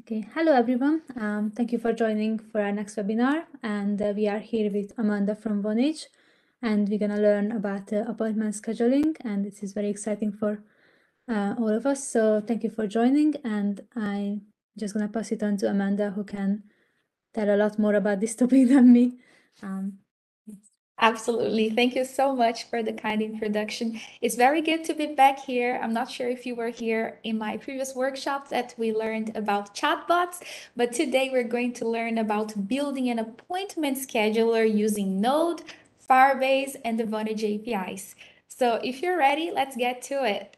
Okay, hello everyone. Um, thank you for joining for our next webinar. And uh, we are here with Amanda from Vonage, and we're gonna learn about uh, appointment scheduling. And this is very exciting for uh, all of us. So thank you for joining. And I'm just gonna pass it on to Amanda, who can tell a lot more about this topic than me. Um, Absolutely. Thank you so much for the kind introduction. It's very good to be back here. I'm not sure if you were here in my previous workshop that we learned about chatbots, but today we're going to learn about building an appointment scheduler using Node, Firebase, and the Vonage APIs. So if you're ready, let's get to it.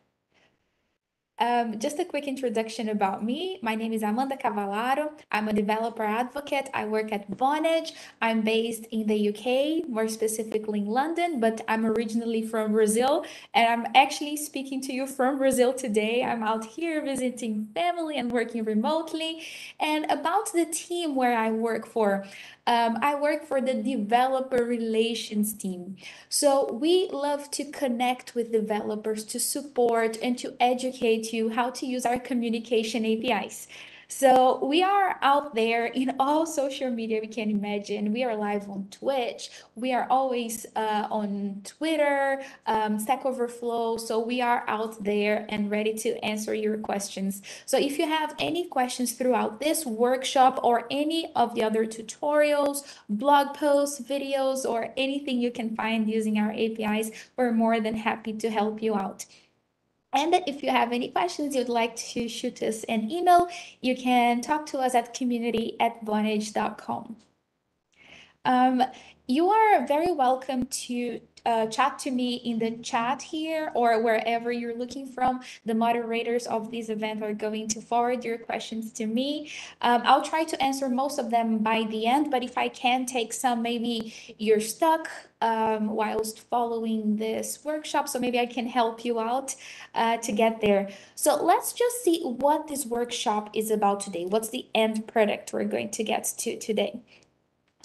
Um, just a quick introduction about me. My name is Amanda Cavallaro. I'm a developer advocate. I work at Vonage. I'm based in the UK, more specifically in London, but I'm originally from Brazil. And I'm actually speaking to you from Brazil today. I'm out here visiting family and working remotely. And about the team where I work for, um, I work for the developer relations team. So we love to connect with developers to support and to educate you how to use our communication APIs. So we are out there in all social media we can imagine. We are live on Twitch. We are always uh, on Twitter, um, Stack Overflow. So we are out there and ready to answer your questions. So if you have any questions throughout this workshop or any of the other tutorials, blog posts, videos, or anything you can find using our APIs, we're more than happy to help you out. And if you have any questions you'd like to shoot us an email, you can talk to us at community at vonage.com. Um, you are very welcome to uh, chat to me in the chat here or wherever you're looking from. The moderators of this event are going to forward your questions to me. Um, I'll try to answer most of them by the end, but if I can take some, maybe you're stuck um, whilst following this workshop, so maybe I can help you out uh, to get there. So let's just see what this workshop is about today. What's the end product we're going to get to today?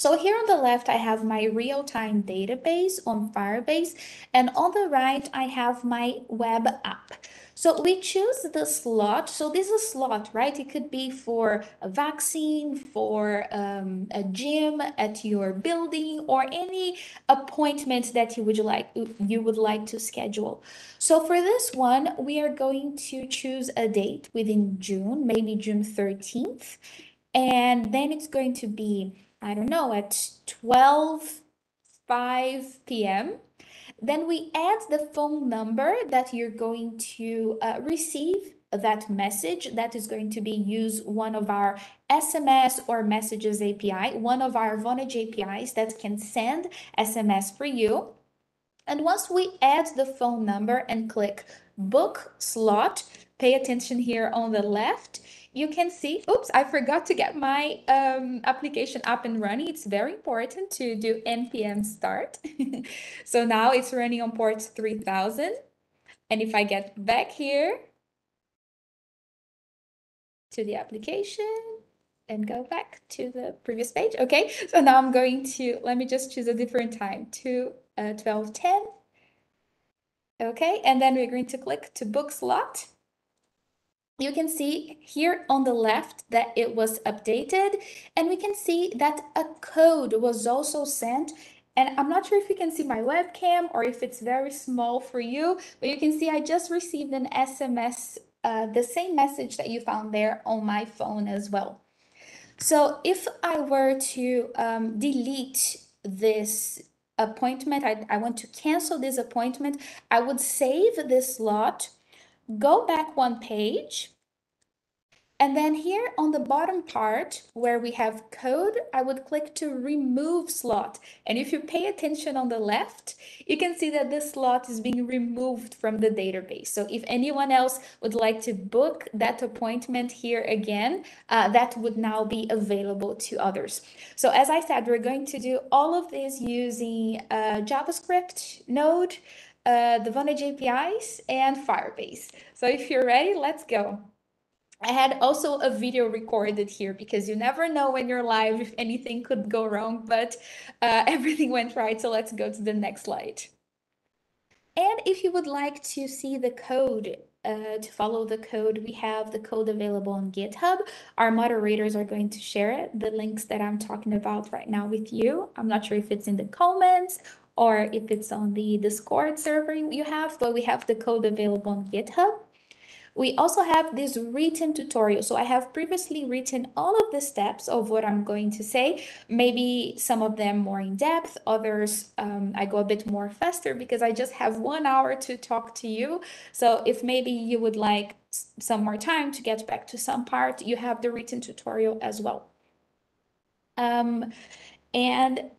So here on the left, I have my real-time database on Firebase, and on the right, I have my web app. So we choose the slot. So this is a slot, right? It could be for a vaccine, for um, a gym at your building, or any appointment that you would like you would like to schedule. So for this one, we are going to choose a date within June, maybe June 13th, and then it's going to be I don't know, at 12, 5 p.m. Then we add the phone number that you're going to uh, receive that message that is going to be use one of our SMS or messages API, one of our Vonage APIs that can send SMS for you. And once we add the phone number and click book slot, pay attention here on the left, you can see, oops, I forgot to get my um, application up and running. It's very important to do npm start. so now it's running on port 3000. And if I get back here to the application and go back to the previous page. Okay, so now I'm going to, let me just choose a different time to uh, 1210. Okay, and then we're going to click to book slot you can see here on the left that it was updated and we can see that a code was also sent and I'm not sure if you can see my webcam or if it's very small for you, but you can see I just received an SMS, uh, the same message that you found there on my phone as well. So if I were to um, delete this appointment, I, I want to cancel this appointment, I would save this slot go back one page. And then here on the bottom part where we have code, I would click to remove slot. And if you pay attention on the left, you can see that this slot is being removed from the database. So if anyone else would like to book that appointment here again, uh, that would now be available to others. So as I said, we're going to do all of this using uh, JavaScript, Node, uh, the Vonage APIs, and Firebase. So if you're ready, let's go. I had also a video recorded here because you never know when you're live if anything could go wrong, but uh, everything went right. So let's go to the next slide. And if you would like to see the code uh, to follow the code, we have the code available on GitHub. Our moderators are going to share it, the links that I'm talking about right now with you. I'm not sure if it's in the comments or if it's on the Discord server you have, but we have the code available on GitHub. We also have this written tutorial. So I have previously written all of the steps of what I'm going to say, maybe some of them more in depth, others um, I go a bit more faster because I just have one hour to talk to you. So if maybe you would like some more time to get back to some part, you have the written tutorial as well. Um, and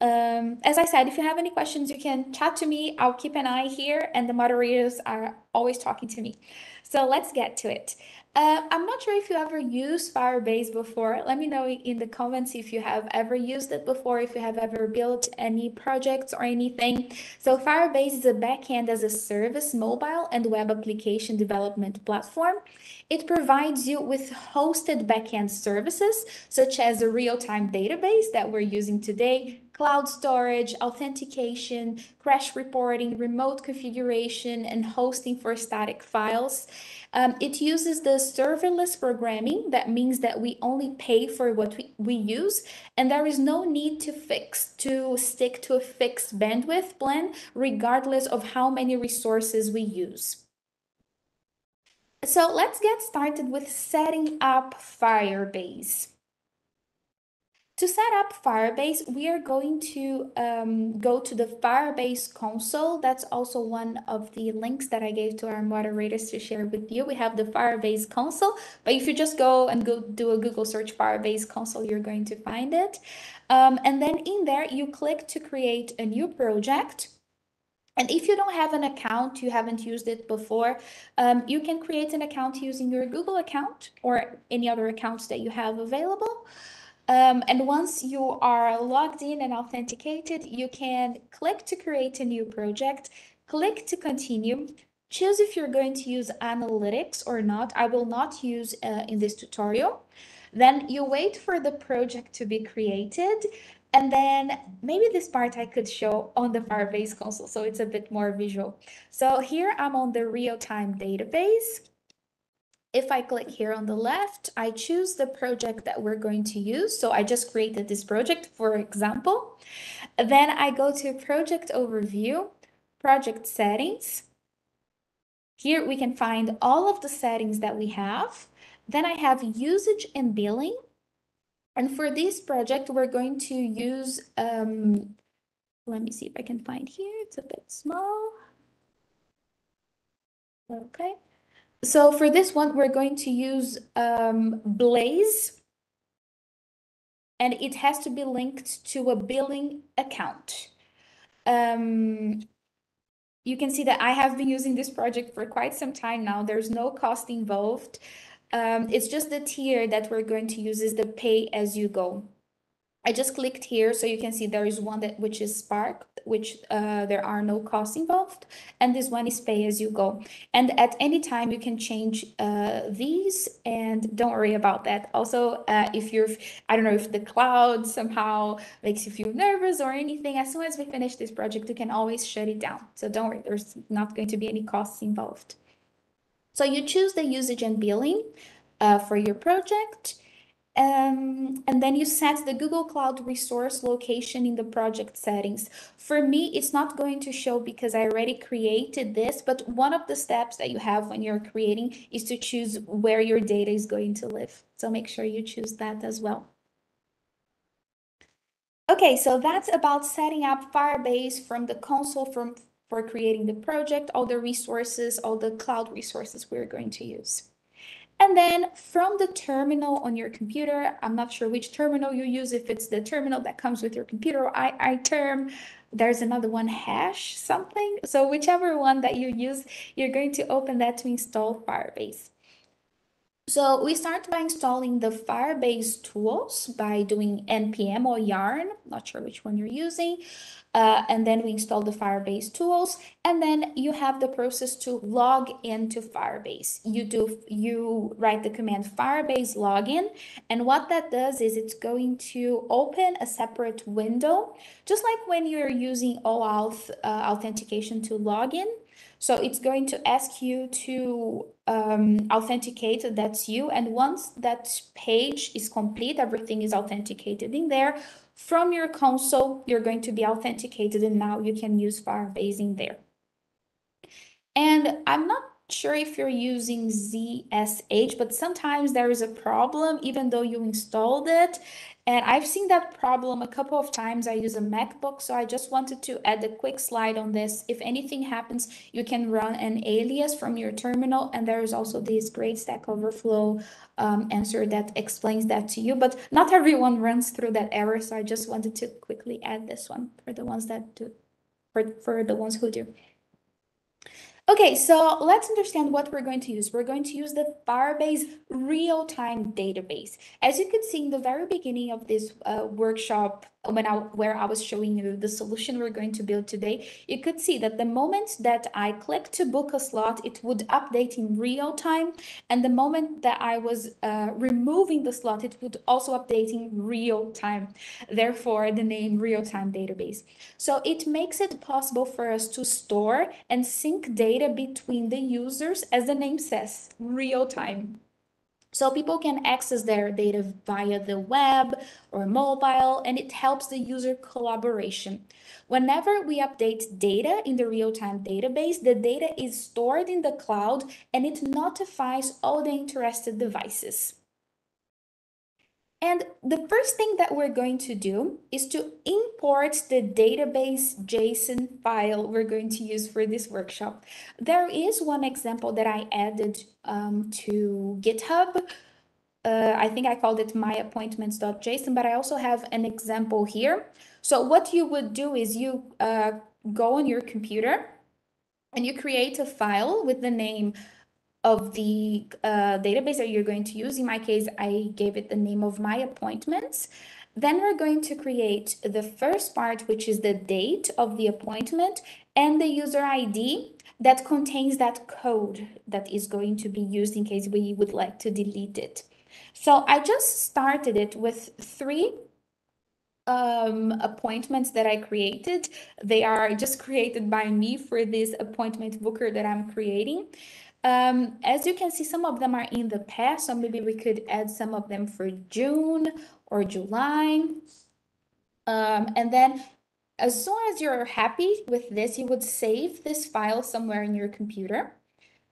um, as I said, if you have any questions, you can chat to me. I'll keep an eye here, and the moderators are always talking to me. So let's get to it. Uh, I'm not sure if you ever used Firebase before. Let me know in the comments if you have ever used it before, if you have ever built any projects or anything. So Firebase is a backend as a service mobile and web application development platform. It provides you with hosted backend services, such as a real-time database that we're using today, cloud storage, authentication, crash reporting, remote configuration, and hosting for static files. Um, it uses the serverless programming. That means that we only pay for what we, we use, and there is no need to fix, to stick to a fixed bandwidth plan, regardless of how many resources we use. So let's get started with setting up Firebase. To set up Firebase, we are going to um, go to the Firebase console. That's also one of the links that I gave to our moderators to share with you. We have the Firebase console, but if you just go and go do a Google search Firebase console, you're going to find it. Um, and then in there, you click to create a new project. And if you don't have an account, you haven't used it before, um, you can create an account using your Google account or any other accounts that you have available. Um, and once you are logged in and authenticated, you can click to create a new project, click to continue, choose if you're going to use analytics or not. I will not use uh, in this tutorial. Then you wait for the project to be created. And then maybe this part I could show on the Firebase console, so it's a bit more visual. So here I'm on the real-time database. If I click here on the left, I choose the project that we're going to use. So I just created this project, for example. Then I go to project overview, project settings. Here we can find all of the settings that we have. Then I have usage and billing. And for this project, we're going to use, um, let me see if I can find here. It's a bit small. Okay. So for this one, we're going to use um, Blaze. And it has to be linked to a billing account. Um, you can see that I have been using this project for quite some time now. There's no cost involved. Um, it's just the tier that we're going to use is the pay as you go. I just clicked here so you can see there is one that which is Spark, which uh, there are no costs involved, and this one is pay as you go. And at any time you can change uh, these, and don't worry about that. Also, uh, if you're, I don't know if the cloud somehow makes you feel nervous or anything, as soon as we finish this project, you can always shut it down. So don't worry, there's not going to be any costs involved. So you choose the usage and billing uh, for your project. Um, and then you set the Google Cloud resource location in the project settings. For me, it's not going to show because I already created this, but one of the steps that you have when you're creating is to choose where your data is going to live. So make sure you choose that as well. Okay, so that's about setting up Firebase from the console from, for creating the project, all the resources, all the cloud resources we're going to use. And then from the terminal on your computer, I'm not sure which terminal you use, if it's the terminal that comes with your computer or term, there's another one, hash something. So whichever one that you use, you're going to open that to install Firebase. So we start by installing the Firebase tools by doing npm or yarn, not sure which one you're using. Uh, and then we install the Firebase tools, and then you have the process to log into Firebase. You do you write the command Firebase login, and what that does is it's going to open a separate window, just like when you're using OAuth uh, authentication to log in. So it's going to ask you to um, authenticate that's you. And once that page is complete, everything is authenticated in there. From your console, you're going to be authenticated and now you can use Firebase in there. And I'm not sure if you're using ZSH, but sometimes there is a problem even though you installed it. And I've seen that problem a couple of times. I use a MacBook, so I just wanted to add a quick slide on this. If anything happens, you can run an alias from your terminal, and there is also this great Stack Overflow um, answer that explains that to you. But not everyone runs through that error, so I just wanted to quickly add this one for the ones that do, for, for the ones who do. Okay, so let's understand what we're going to use. We're going to use the Firebase real-time database. As you could see in the very beginning of this uh, workshop, when I, where I was showing you the solution we're going to build today, you could see that the moment that I clicked to book a slot, it would update in real time. And the moment that I was uh, removing the slot, it would also update in real time. Therefore, the name real-time database. So it makes it possible for us to store and sync data between the users, as the name says, real time. So people can access their data via the web or mobile, and it helps the user collaboration. Whenever we update data in the real-time database, the data is stored in the cloud and it notifies all the interested devices. And the first thing that we're going to do is to import the database JSON file we're going to use for this workshop. There is one example that I added um, to GitHub. Uh, I think I called it myappointments.json, but I also have an example here. So what you would do is you uh, go on your computer and you create a file with the name of the uh, database that you're going to use. In my case, I gave it the name of my appointments. Then we're going to create the first part, which is the date of the appointment and the user ID that contains that code that is going to be used in case we would like to delete it. So I just started it with three um, appointments that I created. They are just created by me for this appointment booker that I'm creating. Um, as you can see, some of them are in the past, so maybe we could add some of them for June or July. Um, and then as soon as you're happy with this, you would save this file somewhere in your computer.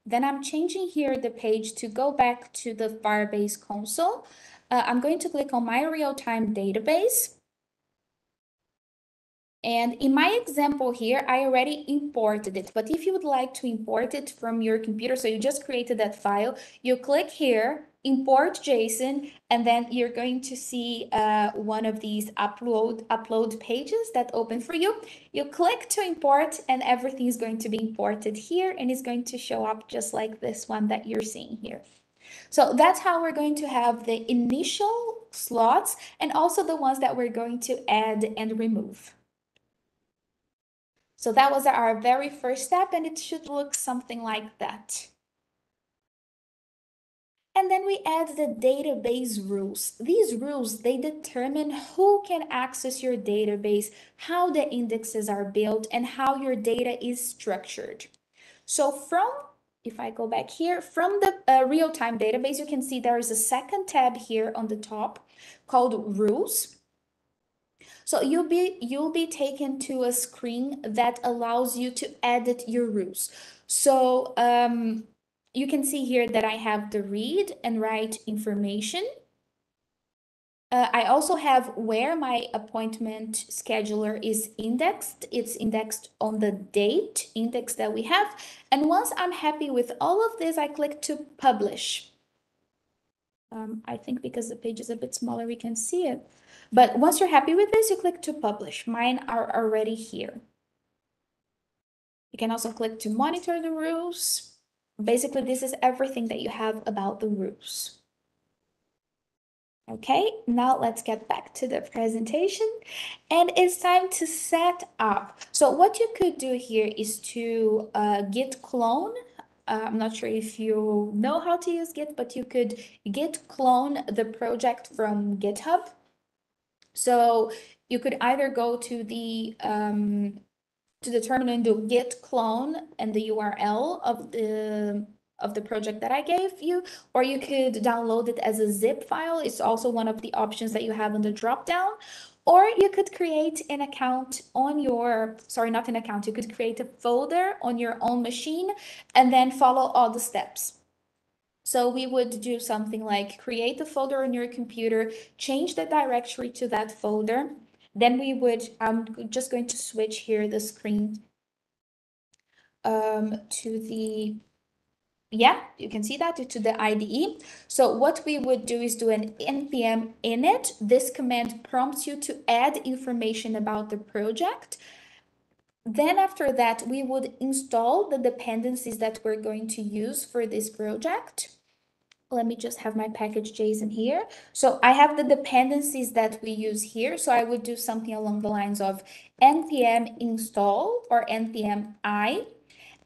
Then I'm changing here the page to go back to the Firebase console. Uh, I'm going to click on my real-time database. And in my example here, I already imported it. But if you would like to import it from your computer, so you just created that file, you click here, import JSON, and then you're going to see uh, one of these upload upload pages that open for you. You click to import and everything is going to be imported here and it's going to show up just like this one that you're seeing here. So that's how we're going to have the initial slots and also the ones that we're going to add and remove. So that was our very first step and it should look something like that. And then we add the database rules. These rules, they determine who can access your database, how the indexes are built, and how your data is structured. So from, if I go back here, from the uh, real-time database, you can see there is a second tab here on the top called rules. So you'll be you'll be taken to a screen that allows you to edit your rules. So um, you can see here that I have the read and write information. Uh, I also have where my appointment scheduler is indexed. It's indexed on the date index that we have. And once I'm happy with all of this, I click to publish. Um, I think because the page is a bit smaller, we can see it. But once you're happy with this, you click to publish. Mine are already here. You can also click to monitor the rules. Basically, this is everything that you have about the rules. Okay, now let's get back to the presentation and it's time to set up. So what you could do here is to uh, git clone. Uh, I'm not sure if you know how to use git, but you could git clone the project from GitHub so you could either go to the um, to determine and do git clone and the URL of the of the project that I gave you, or you could download it as a zip file. It's also one of the options that you have on the dropdown. Or you could create an account on your, sorry, not an account, you could create a folder on your own machine and then follow all the steps. So we would do something like create a folder on your computer, change the directory to that folder. Then we would, I'm just going to switch here the screen um, to the yeah, you can see that to the IDE. So what we would do is do an npm init. This command prompts you to add information about the project. Then after that, we would install the dependencies that we're going to use for this project. Let me just have my package JSON here. So I have the dependencies that we use here. So I would do something along the lines of npm install or npm i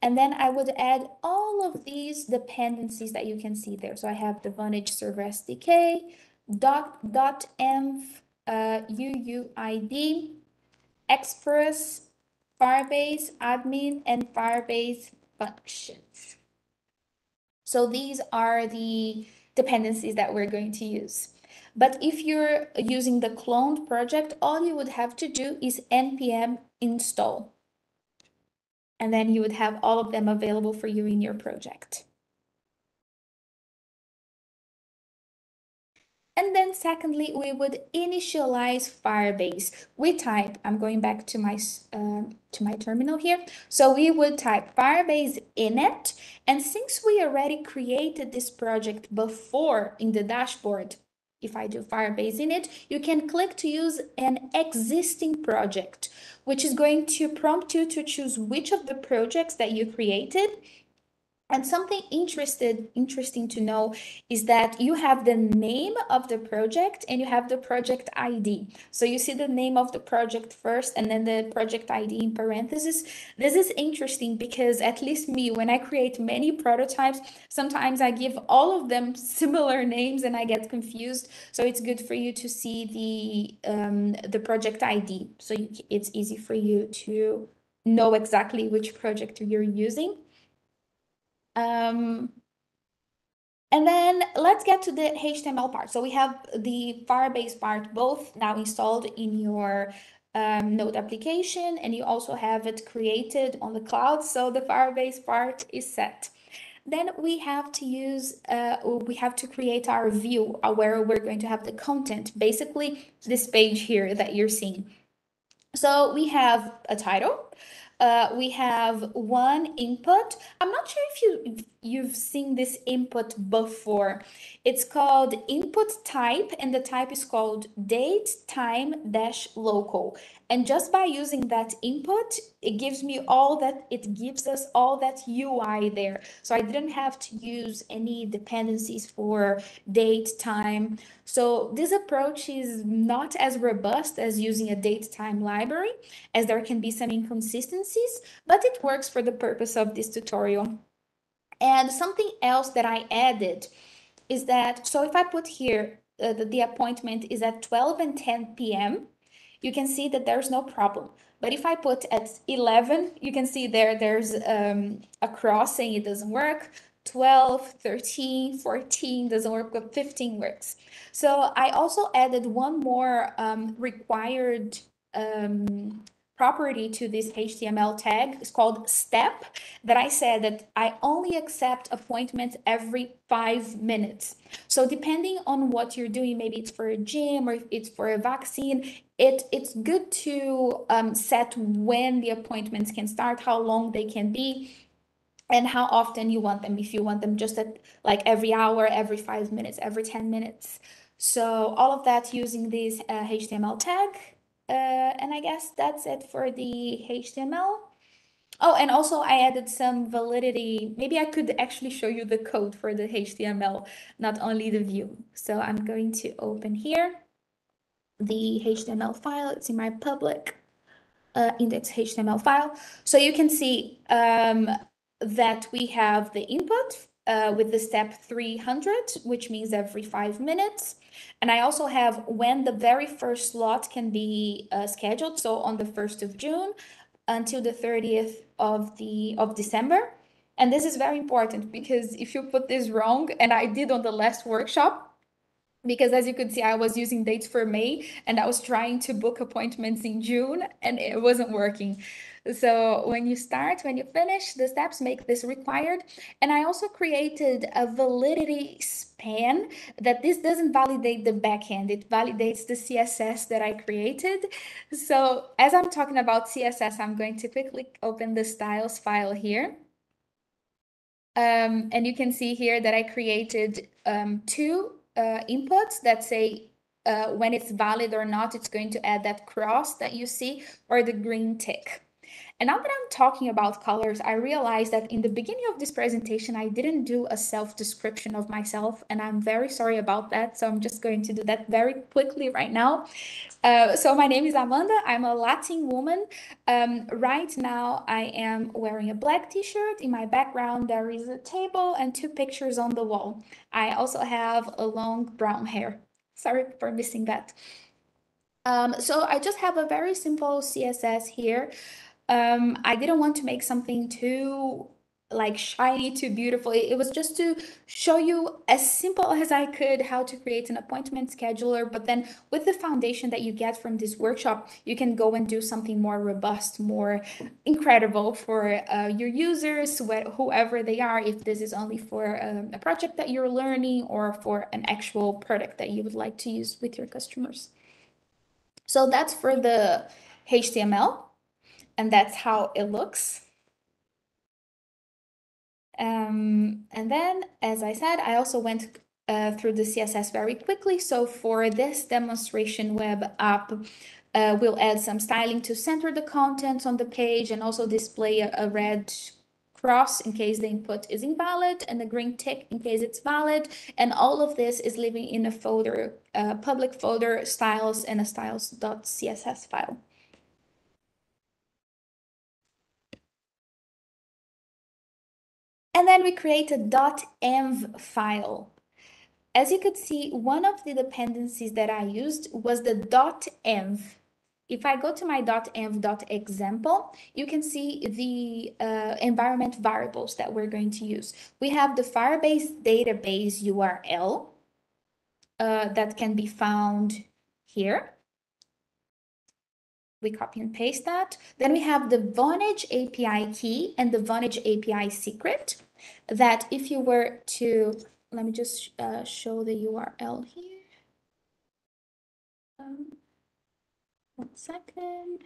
and then I would add all of these dependencies that you can see there. So I have the Vonage Server SDK, dot, dot env, uh, UUID, Express, Firebase admin, and Firebase functions. So these are the dependencies that we're going to use. But if you're using the cloned project, all you would have to do is npm install and then you would have all of them available for you in your project. And then secondly, we would initialize Firebase. We type, I'm going back to my, uh, to my terminal here. So we would type Firebase init. And since we already created this project before in the dashboard, if I do Firebase init, you can click to use an existing project, which is going to prompt you to choose which of the projects that you created and something interested, interesting to know is that you have the name of the project and you have the project ID. So you see the name of the project first and then the project ID in parentheses. This is interesting because at least me, when I create many prototypes, sometimes I give all of them similar names and I get confused. So it's good for you to see the, um, the project ID. So you, it's easy for you to know exactly which project you're using. Um, and then let's get to the HTML part. So we have the Firebase part both now installed in your um, Node application, and you also have it created on the cloud. So the Firebase part is set. Then we have to use, uh, we have to create our view uh, where we're going to have the content, basically this page here that you're seeing. So we have a title, uh, we have one input. I'm not sure if you you've seen this input before. It's called input type and the type is called date time dash local. And just by using that input, it gives me all that, it gives us all that UI there. So I didn't have to use any dependencies for date, time. So this approach is not as robust as using a date time library, as there can be some inconsistencies, but it works for the purpose of this tutorial. And something else that I added is that, so if I put here uh, that the appointment is at 12 and 10 p.m., you can see that there's no problem. But if I put at 11, you can see there, there's um, a cross saying it doesn't work. 12, 13, 14 doesn't work, but 15 works. So I also added one more um, required um, property to this HTML tag. It's called step that I said that I only accept appointments every five minutes. So depending on what you're doing, maybe it's for a gym or it's for a vaccine, it, it's good to um, set when the appointments can start, how long they can be, and how often you want them. If you want them just at like every hour, every five minutes, every 10 minutes. So all of that using this uh, HTML tag. Uh, and I guess that's it for the HTML. Oh, and also I added some validity. Maybe I could actually show you the code for the HTML, not only the view. So I'm going to open here the HTML file. It's in my public uh, index HTML file. So you can see um, that we have the input uh, with the step 300, which means every five minutes. And I also have when the very first slot can be uh, scheduled. So on the 1st of June, until the 30th of the of December. And this is very important because if you put this wrong, and I did on the last workshop, because as you could see, I was using dates for May and I was trying to book appointments in June and it wasn't working. So when you start, when you finish, the steps make this required. And I also created a validity span that this doesn't validate the backend, it validates the CSS that I created. So as I'm talking about CSS, I'm going to quickly open the styles file here. Um, and you can see here that I created um, two uh, inputs that say uh, when it's valid or not, it's going to add that cross that you see or the green tick. And now that I'm talking about colors, I realized that in the beginning of this presentation, I didn't do a self-description of myself, and I'm very sorry about that. So I'm just going to do that very quickly right now. Uh, so my name is Amanda. I'm a Latin woman. Um, right now, I am wearing a black t-shirt. In my background, there is a table and two pictures on the wall. I also have a long brown hair. Sorry for missing that. Um, so I just have a very simple CSS here. Um, I didn't want to make something too like shiny too beautiful. It was just to show you as simple as i could how to create an appointment scheduler but then with the foundation that you get from this workshop you can go and do something more robust more incredible for uh, your users whoever they are if this is only for um, a project that you're learning or for an actual product that you would like to use with your customers. So that's for the html and that's how it looks. Um, and then, as I said, I also went uh, through the CSS very quickly. So for this demonstration web app, uh, we'll add some styling to center the content on the page and also display a, a red cross in case the input is invalid and a green tick in case it's valid. And all of this is living in a folder, a public folder, styles and a styles.css file. And then we create a .env file. As you could see, one of the dependencies that I used was the .env. If I go to my .env.example, you can see the uh, environment variables that we're going to use. We have the Firebase database URL uh, that can be found here we copy and paste that. Then we have the Vonage API key and the Vonage API secret that if you were to, let me just uh, show the URL here. Um, one second.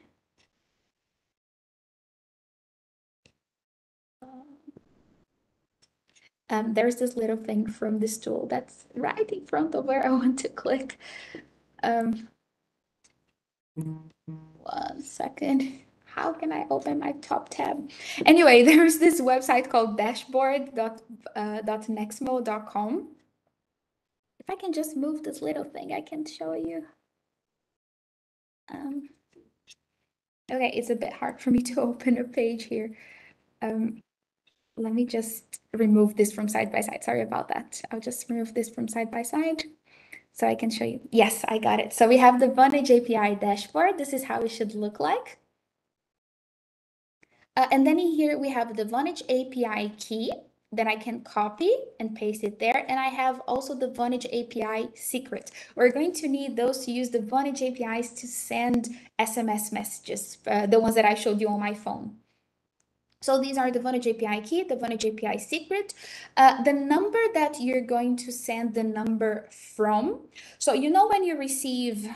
Um, there's this little thing from this tool that's right in front of where I want to click. Um, one second. How can I open my top tab? Anyway, there's this website called dashboard.nexmo.com. Uh, if I can just move this little thing, I can show you. Um, okay, it's a bit hard for me to open a page here. Um, let me just remove this from side by side. Sorry about that. I'll just remove this from side by side. So I can show you. Yes, I got it. So we have the Vonage API dashboard. This is how it should look like. Uh, and then in here, we have the Vonage API key that I can copy and paste it there. And I have also the Vonage API secret. We're going to need those to use the Vonage APIs to send SMS messages, uh, the ones that I showed you on my phone. So these are the Vonage API key, the Vonage API secret, uh, the number that you're going to send the number from. So you know when you receive,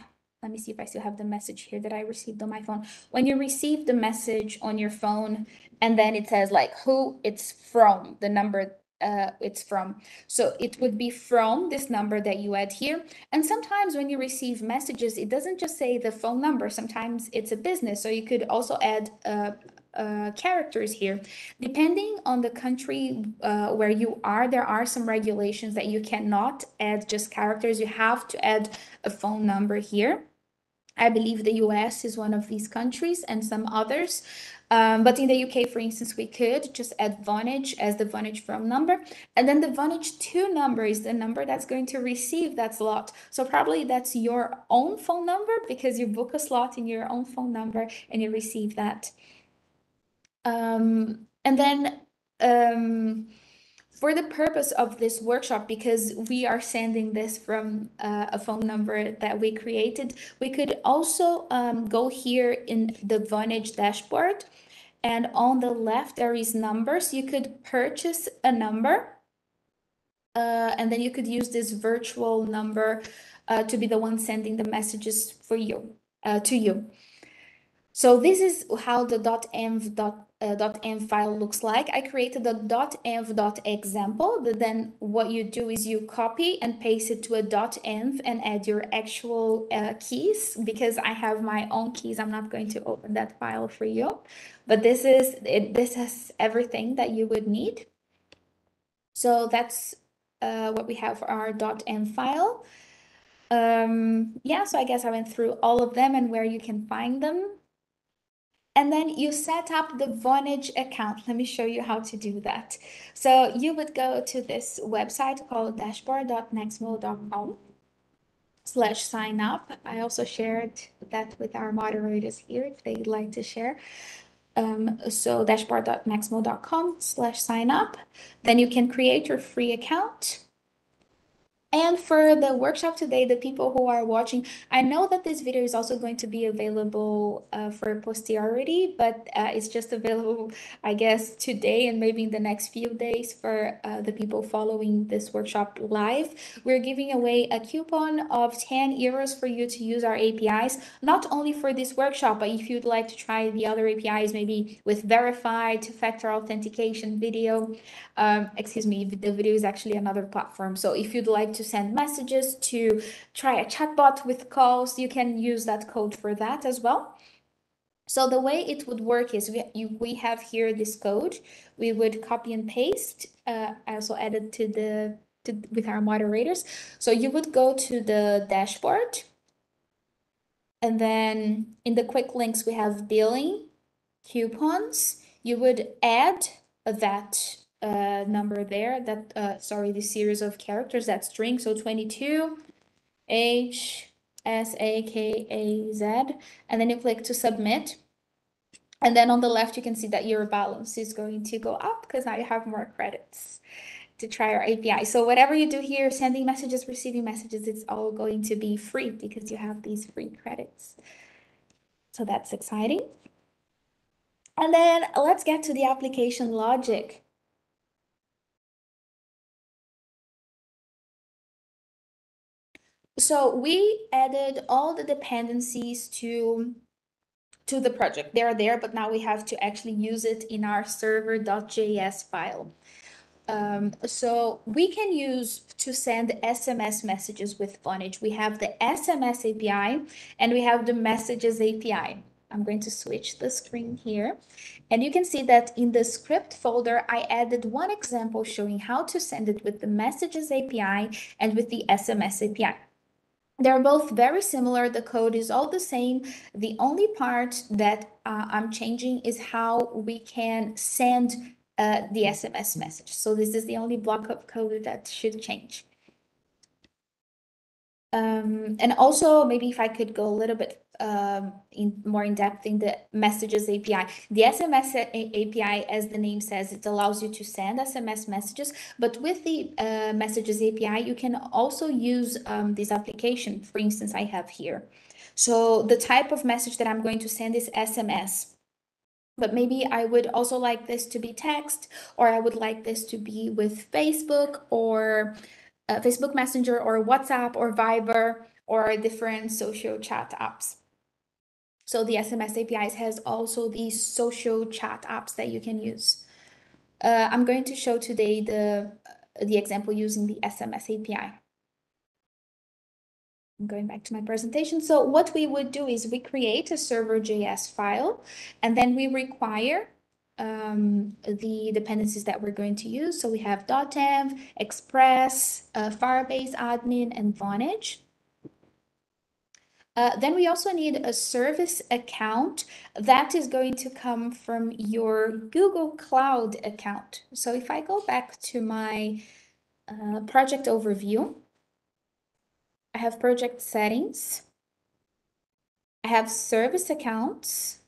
let me see if I still have the message here that I received on my phone. When you receive the message on your phone and then it says like who it's from, the number uh, it's from. So it would be from this number that you add here. And sometimes when you receive messages, it doesn't just say the phone number. Sometimes it's a business. So you could also add uh, uh, characters here. Depending on the country uh, where you are, there are some regulations that you cannot add just characters. You have to add a phone number here. I believe the US is one of these countries and some others. Um, but in the UK, for instance, we could just add Vonage as the Vonage from number. And then the Vonage to number is the number that's going to receive that slot. So probably that's your own phone number because you book a slot in your own phone number and you receive that. Um, and then um, for the purpose of this workshop, because we are sending this from uh, a phone number that we created, we could also um, go here in the Vonage dashboard. And on the left, there is numbers. You could purchase a number. Uh, and then you could use this virtual number uh, to be the one sending the messages for you, uh, to you. So this is how the .env uh, .env file looks like. I created a .env.example, but then what you do is you copy and paste it to a .env and add your actual uh, keys because I have my own keys. I'm not going to open that file for you, but this is it. This has everything that you would need. So that's uh, what we have for our .env file. Um, yeah, so I guess I went through all of them and where you can find them. And then you set up the Vonage account. Let me show you how to do that. So you would go to this website called dashboard.nexmo.com slash sign up. I also shared that with our moderators here if they'd like to share. Um, so dashboard.nexmo.com slash sign up. Then you can create your free account. And for the workshop today, the people who are watching, I know that this video is also going to be available uh, for posterity, but uh, it's just available, I guess, today and maybe in the next few days for uh, the people following this workshop live. We're giving away a coupon of 10 euros for you to use our APIs, not only for this workshop, but if you'd like to try the other APIs, maybe with verified two factor authentication video, um, excuse me, the video is actually another platform. So if you'd like to send messages, to try a chatbot with calls, you can use that code for that as well. So the way it would work is we, you, we have here this code. We would copy and paste, uh, also added to the to, with our moderators. So you would go to the dashboard. And then in the quick links, we have billing, coupons. You would add that uh, number there, that, uh, sorry, the series of characters, that string, so 22, H, S, A, K, A, Z, and then you click to submit. And then on the left, you can see that your balance is going to go up because now you have more credits to try our API. So whatever you do here, sending messages, receiving messages, it's all going to be free because you have these free credits. So that's exciting. And then let's get to the application logic. So we added all the dependencies to to the project. They're there, but now we have to actually use it in our server.js file. Um, so we can use to send SMS messages with Vonage. We have the SMS API and we have the messages API. I'm going to switch the screen here. And you can see that in the script folder, I added one example showing how to send it with the messages API and with the SMS API. They're both very similar. The code is all the same. The only part that uh, I'm changing is how we can send uh, the SMS message. So this is the only block of code that should change. Um, and also maybe if I could go a little bit um, in more in depth in the messages API. The SMS API, as the name says, it allows you to send SMS messages, but with the uh, messages API, you can also use um, this application. For instance, I have here. So the type of message that I'm going to send is SMS. But maybe I would also like this to be text, or I would like this to be with Facebook or uh, Facebook Messenger or WhatsApp or Viber or different social chat apps. So the SMS APIs has also these social chat apps that you can use. Uh, I'm going to show today the, the example using the SMS API. I'm going back to my presentation. So what we would do is we create a server.js file, and then we require um, the dependencies that we're going to use. So we have .env, Express, uh, Firebase admin, and Vonage. Uh, then we also need a service account that is going to come from your Google Cloud account. So if I go back to my uh, project overview, I have project settings. I have service accounts.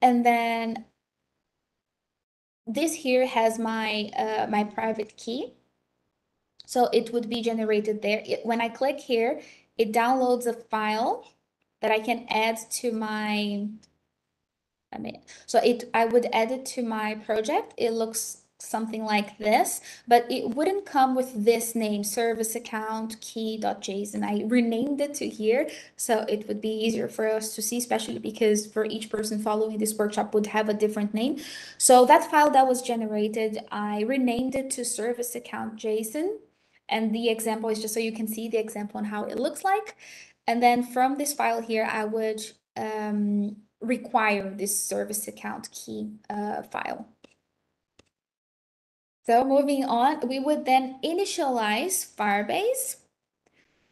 And then this here has my uh, my private key. So it would be generated there. It, when I click here, it downloads a file that I can add to my, I mean, so it I would add it to my project. It looks something like this, but it wouldn't come with this name, service account key.json. I renamed it to here, so it would be easier for us to see, especially because for each person following this workshop would have a different name. So that file that was generated, I renamed it to service account JSON. And the example is just so you can see the example and how it looks like. And then from this file here, I would um, require this service account key uh, file. So moving on, we would then initialize Firebase.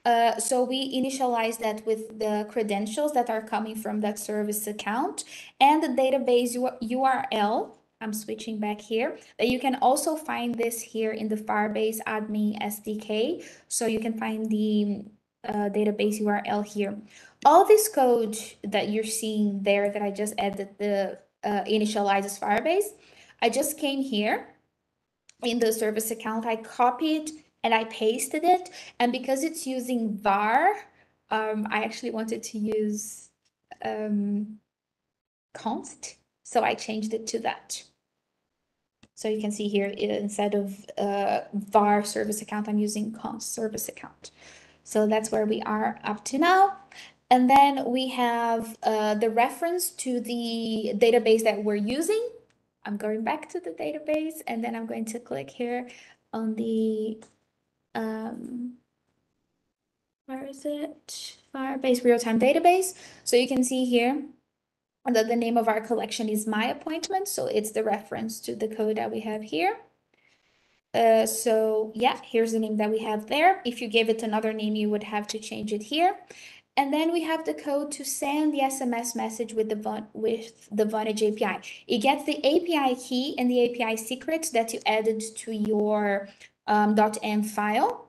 Uh, so we initialize that with the credentials that are coming from that service account and the database URL. I'm switching back here. But you can also find this here in the Firebase admin SDK. So you can find the uh, database URL here. All this code that you're seeing there that I just added the uh, initializes Firebase, I just came here in the service account, I copied and I pasted it. And because it's using var, um, I actually wanted to use um, const. So I changed it to that. So you can see here, instead of uh, var service account, I'm using const service account. So that's where we are up to now. And then we have uh, the reference to the database that we're using. I'm going back to the database and then I'm going to click here on the, um, where is it? Firebase real-time database. So you can see here that the name of our collection is My Appointment. So it's the reference to the code that we have here. Uh, so yeah, here's the name that we have there. If you gave it another name, you would have to change it here. And then we have the code to send the SMS message with the with the Vonage API. It gets the API key and the API secret that you added to your um, .env file.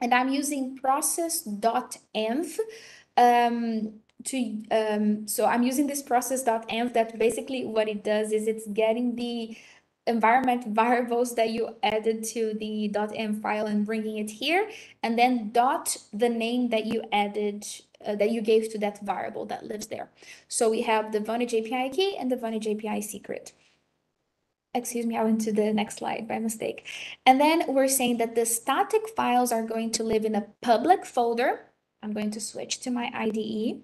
And I'm using process.env um, to um, so I'm using this process.env that basically what it does is it's getting the environment variables that you added to the .env file and bringing it here, and then dot the name that you added, uh, that you gave to that variable that lives there. So we have the Vonage API key and the Vonage API secret. Excuse me, I went to the next slide by mistake. And then we're saying that the static files are going to live in a public folder. I'm going to switch to my IDE.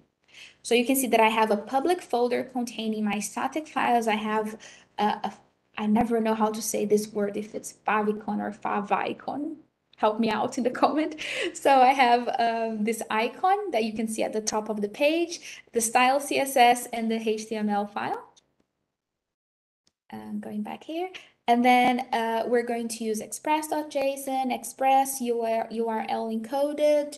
So you can see that I have a public folder containing my static files. I have a I never know how to say this word if it's favicon or favicon. Help me out in the comment. So I have um, this icon that you can see at the top of the page, the style CSS and the HTML file. Um, going back here. And then uh, we're going to use express.json, express URL encoded.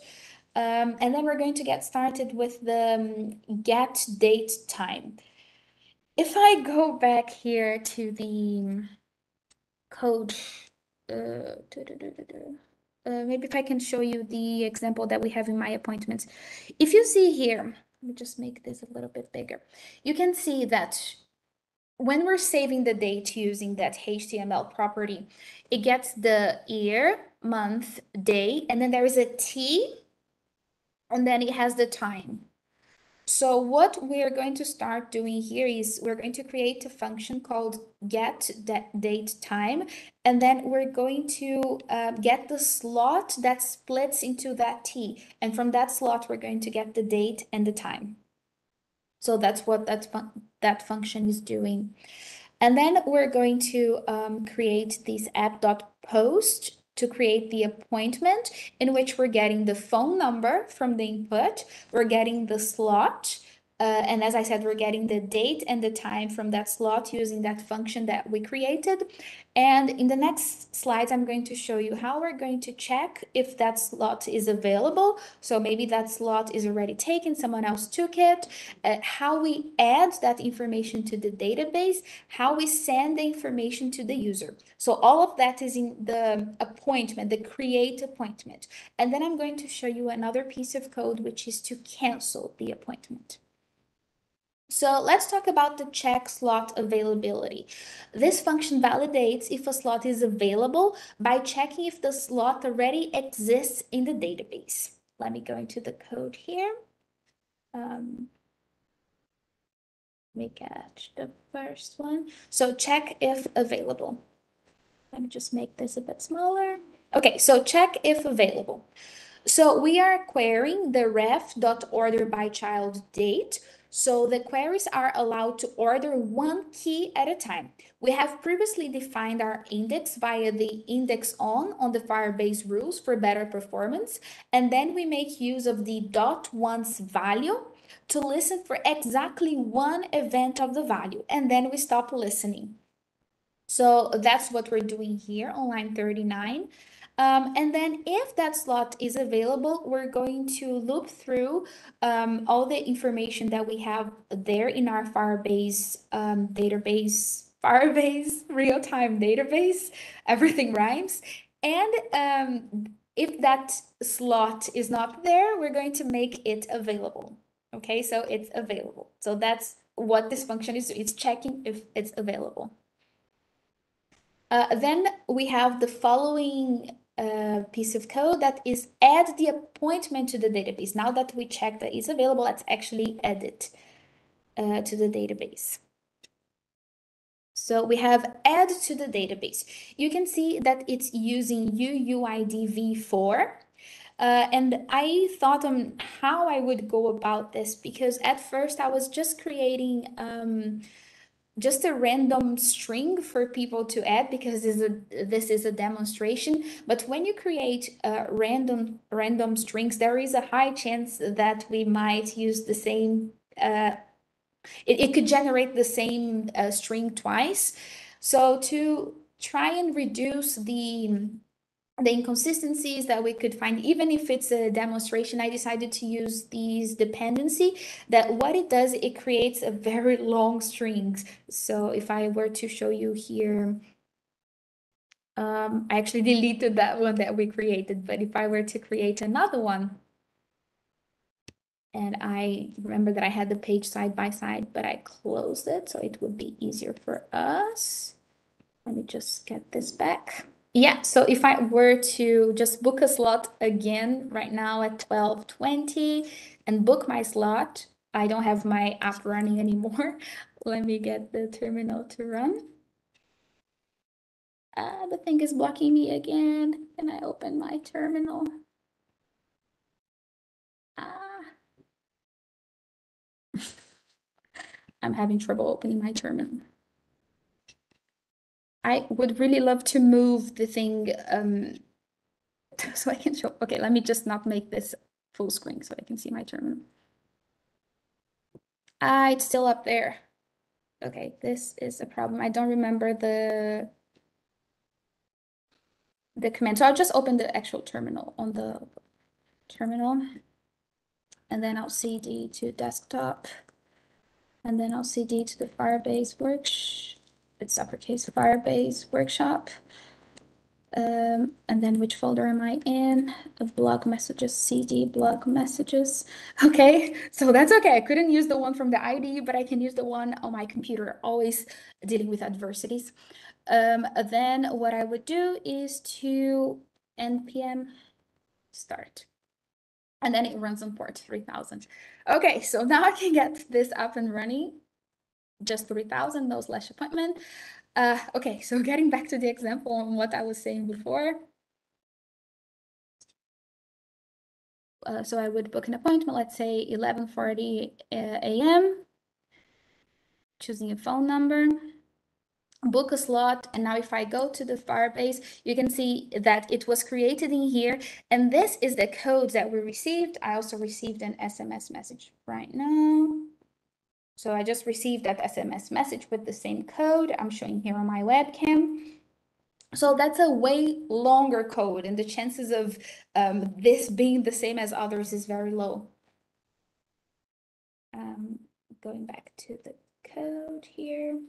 Um, and then we're going to get started with the um, get date time. If I go back here to the code, uh, uh, maybe if I can show you the example that we have in my appointments. If you see here, let me just make this a little bit bigger. You can see that when we're saving the date using that HTML property, it gets the year, month, day, and then there is a T, and then it has the time. So what we're going to start doing here is we're going to create a function called get that date time, and then we're going to uh, get the slot that splits into that t. And from that slot, we're going to get the date and the time. So that's what that, fun that function is doing. And then we're going to um, create this app.post to create the appointment in which we're getting the phone number from the input, we're getting the slot, uh, and as I said, we're getting the date and the time from that slot using that function that we created. And in the next slides, I'm going to show you how we're going to check if that slot is available. So maybe that slot is already taken, someone else took it, uh, how we add that information to the database, how we send the information to the user. So all of that is in the appointment, the create appointment. And then I'm going to show you another piece of code, which is to cancel the appointment. So let's talk about the check slot availability. This function validates if a slot is available by checking if the slot already exists in the database. Let me go into the code here. Um, let me catch the first one. So check if available. Let me just make this a bit smaller. Okay, so check if available. So we are querying the ref.order by child date so the queries are allowed to order one key at a time. We have previously defined our index via the index on on the Firebase rules for better performance. And then we make use of the dot once value to listen for exactly one event of the value. And then we stop listening. So that's what we're doing here on line 39. Um, and then if that slot is available, we're going to loop through um, all the information that we have there in our Firebase um, database, Firebase real-time database, everything rhymes. And um, if that slot is not there, we're going to make it available. Okay, so it's available. So that's what this function is. It's checking if it's available. Uh, then we have the following uh, piece of code that is add the appointment to the database. Now that we check that it's available, let's actually add it uh, to the database. So we have add to the database. You can see that it's using UUID v4. Uh, and I thought on how I would go about this because at first I was just creating um, just a random string for people to add because this is a, this is a demonstration. But when you create uh, random random strings, there is a high chance that we might use the same. Uh, it, it could generate the same uh, string twice. So to try and reduce the the inconsistencies that we could find, even if it's a demonstration, I decided to use these dependency that what it does, it creates a very long strings. So if I were to show you here, um, I actually deleted that one that we created, but if I were to create another one, and I remember that I had the page side by side, but I closed it so it would be easier for us. Let me just get this back. Yeah, so if I were to just book a slot again right now at 12:20 and book my slot, I don't have my app running anymore. Let me get the terminal to run. Uh, the thing is blocking me again. Can I open my terminal? Ah. I'm having trouble opening my terminal. I would really love to move the thing um, so I can show. Okay, let me just not make this full screen so I can see my terminal. Ah, it's still up there. Okay, this is a problem. I don't remember the the command. So I'll just open the actual terminal on the terminal. And then I'll cd to desktop. And then I'll cd to the Firebase workshop it's uppercase Firebase workshop. Um, and then which folder am I in? Blog messages, CD blog messages. Okay, so that's okay. I couldn't use the one from the ID, but I can use the one on my computer, always dealing with adversities. Um, then what I would do is to npm start. And then it runs on port 3000. Okay, so now I can get this up and running just 3000, no slash appointment. Uh, okay, so getting back to the example on what I was saying before. Uh, so I would book an appointment, let's say 11.40 uh, a.m., choosing a phone number, book a slot. And now if I go to the Firebase, you can see that it was created in here. And this is the code that we received. I also received an SMS message right now. So I just received that SMS message with the same code I'm showing here on my webcam. So that's a way longer code and the chances of um, this being the same as others is very low. Um, going back to the code here.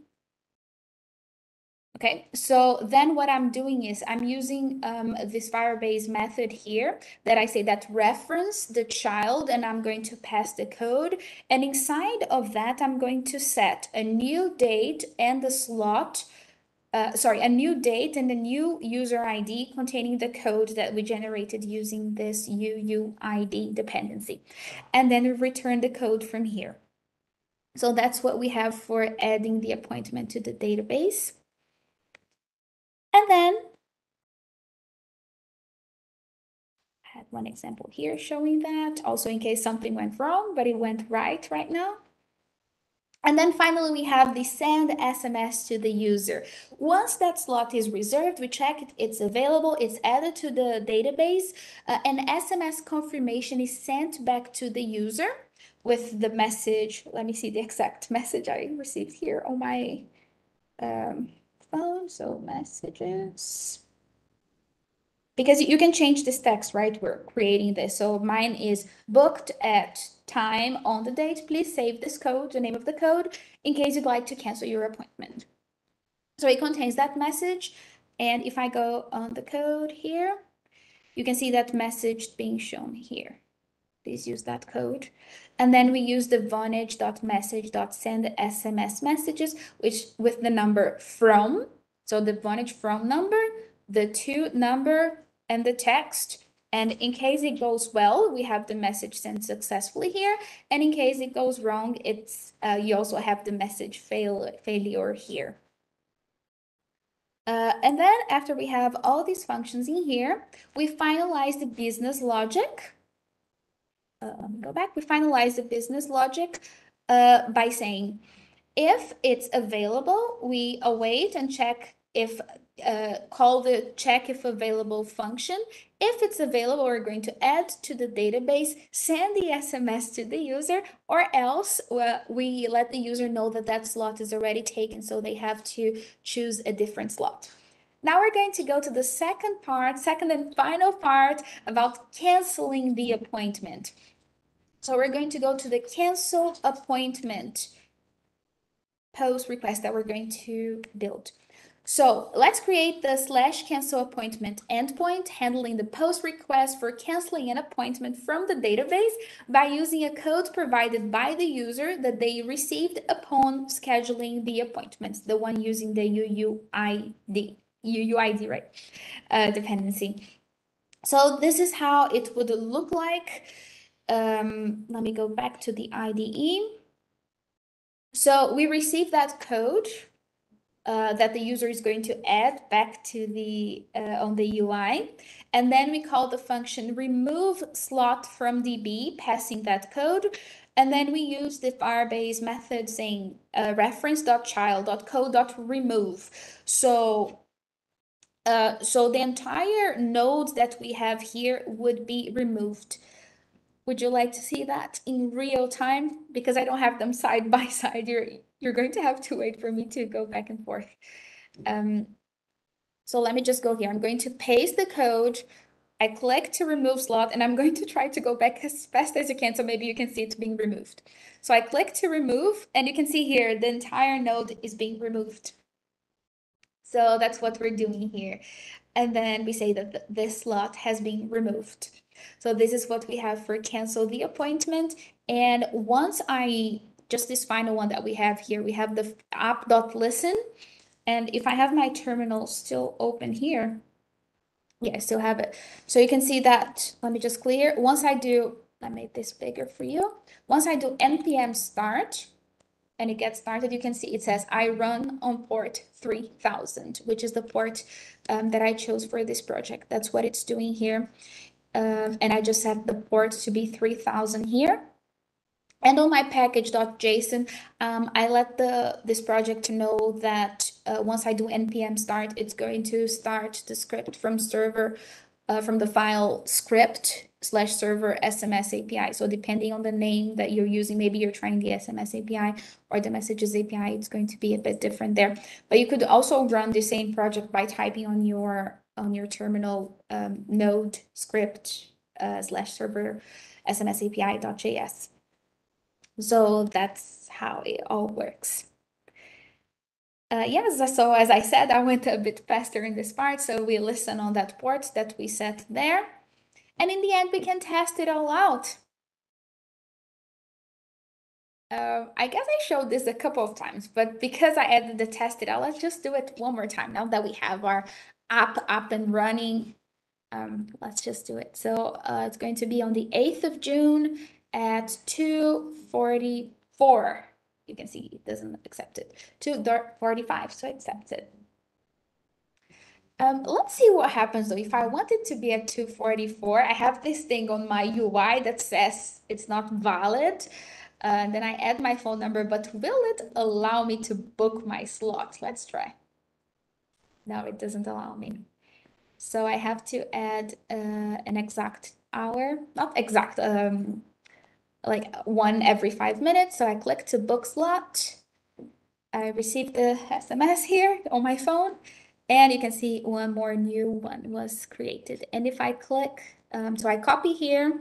Okay, so then what I'm doing is I'm using um, this Firebase method here that I say that reference the child and I'm going to pass the code. And inside of that, I'm going to set a new date and the slot, uh, sorry, a new date and a new user ID containing the code that we generated using this UUID dependency. And then return the code from here. So that's what we have for adding the appointment to the database. And then I had one example here showing that also in case something went wrong, but it went right right now. And then finally, we have the send SMS to the user. Once that slot is reserved, we check it, it's available, it's added to the database, uh, an SMS confirmation is sent back to the user with the message. Let me see the exact message I received here on my um, phone. So messages. Because you can change this text, right? We're creating this. So mine is booked at time on the date. Please save this code, the name of the code, in case you'd like to cancel your appointment. So it contains that message. And if I go on the code here, you can see that message being shown here. Please use that code. And then we use the vonage.message.send SMS messages, which with the number from, so the Vonage from number, the to number, and the text. And in case it goes well, we have the message sent successfully here. And in case it goes wrong, it's uh, you also have the message fail failure here. Uh, and then after we have all these functions in here, we finalize the business logic uh, go back, we finalize the business logic uh, by saying, if it's available, we await and check if, uh, call the check if available function. If it's available, we're going to add to the database, send the SMS to the user, or else uh, we let the user know that that slot is already taken, so they have to choose a different slot. Now we're going to go to the second part, second and final part about canceling the appointment. So we're going to go to the cancel appointment post request that we're going to build. So let's create the slash cancel appointment endpoint handling the post request for canceling an appointment from the database by using a code provided by the user that they received upon scheduling the appointments, the one using the UUID, UUID, right, uh, dependency. So this is how it would look like um, let me go back to the IDE. So we receive that code uh, that the user is going to add back to the uh, on the UI. And then we call the function remove slot from DB, passing that code. And then we use the Firebase method saying uh, reference.child.code.remove. So uh, so the entire node that we have here would be removed. Would you like to see that in real time? Because I don't have them side by side. You're you're going to have to wait for me to go back and forth. Um, so let me just go here. I'm going to paste the code. I click to remove slot and I'm going to try to go back as fast as you can so maybe you can see it being removed. So I click to remove and you can see here the entire node is being removed. So that's what we're doing here. And then we say that this slot has been removed. So this is what we have for cancel the appointment. And once I, just this final one that we have here, we have the app.listen. And if I have my terminal still open here, yeah, I still have it. So you can see that, let me just clear. Once I do, I made this bigger for you. Once I do npm start, and it gets started, you can see it says I run on port 3000, which is the port um, that I chose for this project. That's what it's doing here um, and I just set the ports to be 3000 here. And on my package.json, um, I let the this project to know that uh, once I do npm start, it's going to start the script from server, uh, from the file script slash server SMS API. So depending on the name that you're using, maybe you're trying the SMS API or the messages API, it's going to be a bit different there. But you could also run the same project by typing on your on your terminal um, node script uh, slash server SMS API.js. So that's how it all works. uh, yes, so as I said, I went a bit faster in this part. So we listen on that port that we set there. And in the end, we can test it all out. Uh, I guess I showed this a couple of times, but because I added the test it out, let's just do it one more time. Now that we have our app up and running, um, let's just do it. So uh, it's going to be on the 8th of June at 2.44 you can see it doesn't accept it. To 45, so accepts it. Um, let's see what happens though. If I want it to be at 244, I have this thing on my UI that says it's not valid. Uh, and then I add my phone number, but will it allow me to book my slot? Let's try. No, it doesn't allow me. So I have to add uh, an exact hour, not exact, um, like one every five minutes. So I click to book slot. I received the SMS here on my phone and you can see one more new one was created. And if I click, um, so I copy here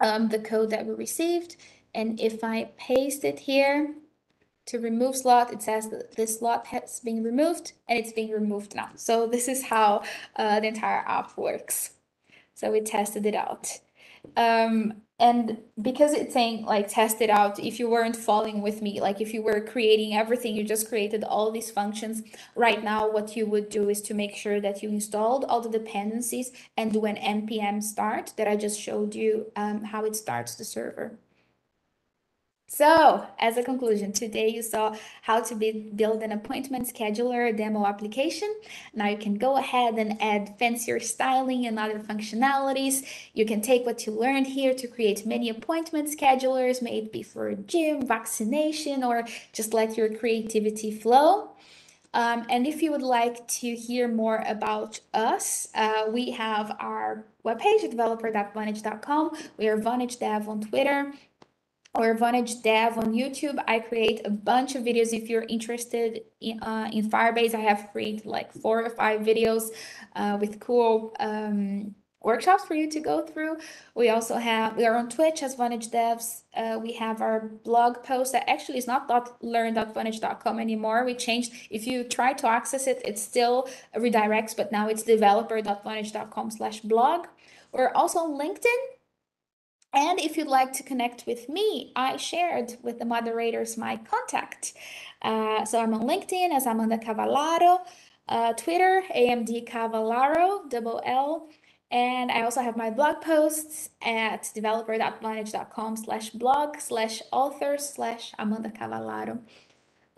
um, the code that we received. And if I paste it here to remove slot, it says that this slot has been removed and it's being removed now. So this is how uh, the entire app works. So we tested it out. Um, and because it's saying like test it out if you weren't following with me like if you were creating everything you just created all these functions right now what you would do is to make sure that you installed all the dependencies and do an npm start that i just showed you um, how it starts the server so, as a conclusion, today you saw how to build an appointment scheduler demo application. Now you can go ahead and add fancier styling and other functionalities. You can take what you learned here to create many appointment schedulers, may it for a gym, vaccination, or just let your creativity flow. Um, and if you would like to hear more about us, uh, we have our webpage, developer.vonage.com. We are Vonage Dev on Twitter or Vonage Dev on YouTube. I create a bunch of videos. If you're interested in, uh, in Firebase, I have created like four or five videos uh, with cool um, workshops for you to go through. We also have, we are on Twitch as Vonage Devs. Uh, we have our blog post that actually is not learn.vonage.com anymore. We changed, if you try to access it, it still redirects, but now it's developer.vonage.com slash blog. We're also on LinkedIn and if you'd like to connect with me, I shared with the moderators my contact. Uh, so I'm on LinkedIn as Amanda Cavallaro, uh, Twitter, AMD Cavallaro, double L. And I also have my blog posts at developer.vonage.com slash blog slash author slash Amanda Cavallaro.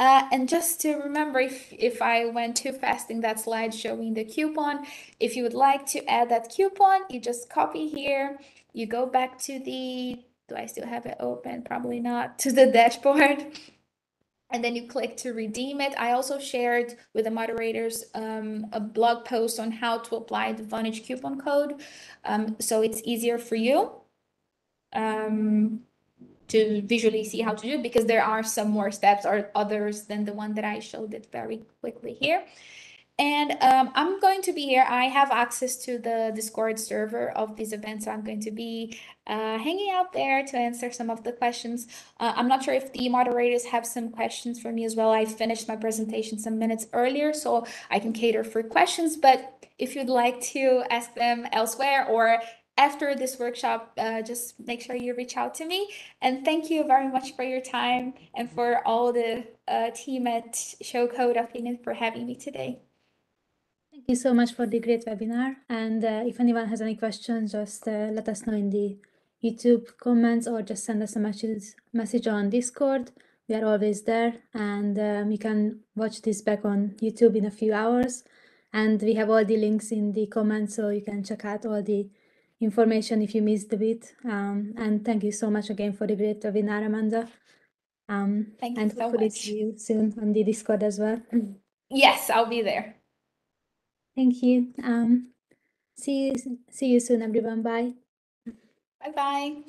Uh, and just to remember, if, if I went too fast in that slide showing the coupon, if you would like to add that coupon, you just copy here you go back to the, do I still have it open? Probably not, to the dashboard. And then you click to redeem it. I also shared with the moderators um, a blog post on how to apply the Vonage coupon code. Um, so it's easier for you um, to visually see how to do because there are some more steps or others than the one that I showed it very quickly here. And um, I'm going to be here. I have access to the Discord server of this event, so I'm going to be uh, hanging out there to answer some of the questions. Uh, I'm not sure if the moderators have some questions for me as well. I finished my presentation some minutes earlier, so I can cater for questions. But if you'd like to ask them elsewhere or after this workshop, uh, just make sure you reach out to me. And thank you very much for your time and for all the uh, team at Show Code Opinion for having me today. Thank you so much for the great webinar. And uh, if anyone has any questions, just uh, let us know in the YouTube comments or just send us a message, message on Discord. We are always there and um, you can watch this back on YouTube in a few hours. And we have all the links in the comments so you can check out all the information if you missed a bit. Um, and thank you so much again for the great webinar, Amanda. Um, thank you and so hopefully much. see you soon on the Discord as well. Yes, I'll be there. Thank you. Um, see you, see you soon, everyone. Bye. Bye bye.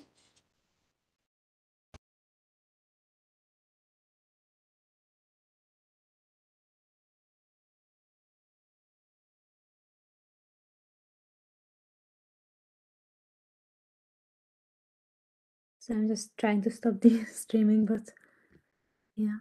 So I'm just trying to stop the streaming, but yeah.